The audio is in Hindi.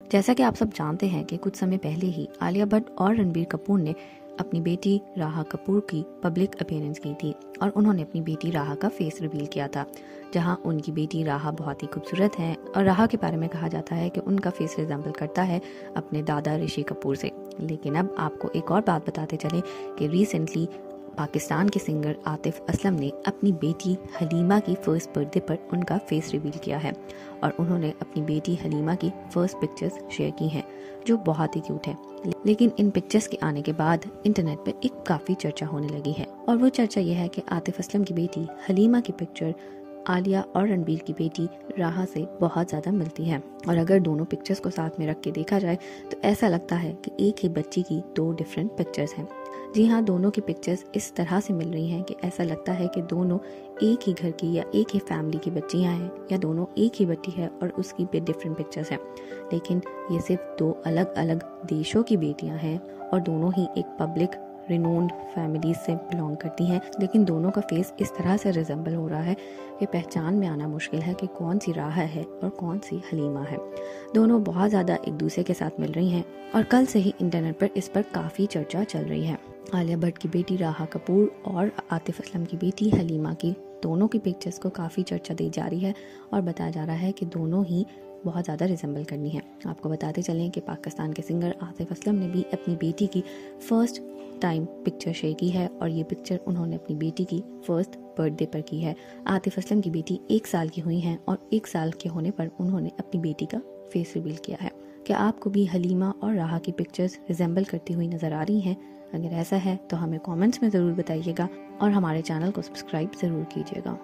जैसा कि आप सब जानते हैं कि कुछ समय पहले ही आलिया भट्ट और रणबीर कपूर ने अपनी बेटी राहा कपूर की पब्लिक अपेयरेंस की थी और उन्होंने अपनी बेटी राहा का फेस रिवील किया था, जहाँ उनकी बेटी राहा बहुत ही खूबसूरत है और राहा के बारे में कहा जाता है कि उनका फेस रिजेंबल करता है अपने दादा ऋषि कपूर से। लेकिन अब आपको एक और बात बताते चले कि रिसेंटली पाकिस्तान के सिंगर आतिफ असलम ने अपनी बेटी हलीमा की फ़र्स्ट बर्थडे पर उनका फेस रिवील किया है और उन्होंने अपनी बेटी हलीमा की फ़र्स्ट पिक्चर्स शेयर की हैं, जो बहुत ही क्यूट है। लेकिन इन पिक्चर्स के आने के बाद इंटरनेट पर एक काफ़ी चर्चा होने लगी है और वो चर्चा यह है कि आतिफ असलम की बेटी हलीमा की पिक्चर आलिया और रणबीर की बेटी राहा से बहुत ज़्यादा मिलती है। और अगर दोनों पिक्चर्स को साथ में रख के देखा जाए तो ऐसा लगता है कि एक ही बच्ची की दो डिफरेंट पिक्चर्स हैं। जी हाँ दोनों की पिक्चर्स इस तरह से मिल रही हैं कि ऐसा लगता है कि दोनों एक ही घर की या एक ही फैमिली की बच्चियाँ हैं या दोनों एक ही बच्ची है और उसकी भी डिफरेंट पिक्चर्स हैं। लेकिन ये सिर्फ़ दो अलग अलग देशों की बेटियाँ हैं और दोनों ही एक पब्लिक रिनोन्ड फैमिली से बिलोंग करती हैं। लेकिन दोनों का फेस इस तरह से रिजम्बल हो रहा है कि पहचान में आना मुश्किल है कि कौन सी राह है और कौन सी हलीमा है। दोनों बहुत ज़्यादा एक दूसरे के साथ मिल रही हैं और कल से ही इंटरनेट पर इस पर काफ़ी चर्चा चल रही है। आलिया भट्ट की बेटी राहा कपूर और आतिफ असलम की बेटी हलीमा की दोनों की पिक्चर्स को काफ़ी चर्चा दी जा रही है और बताया जा रहा है कि दोनों ही बहुत ज़्यादा रिजेंबल करनी है। आपको बताते चलें कि पाकिस्तान के सिंगर आतिफ असलम ने भी अपनी बेटी की फ़र्स्ट टाइम पिक्चर शेयर की है और ये पिक्चर उन्होंने अपनी बेटी की फ़र्स्ट बर्थडे पर की है। आतिफ असलम की बेटी एक साल की हुई है और एक साल के होने पर उन्होंने अपनी बेटी का फेस रिवील किया है। क्या आपको भी हलीमा और राहा की पिक्चर्स रिजेंबल करती हुई नज़र आ रही हैं? अगर ऐसा है तो हमें कमेंट्स में ज़रूर बताइएगा और हमारे चैनल को सब्सक्राइब ज़रूर कीजिएगा।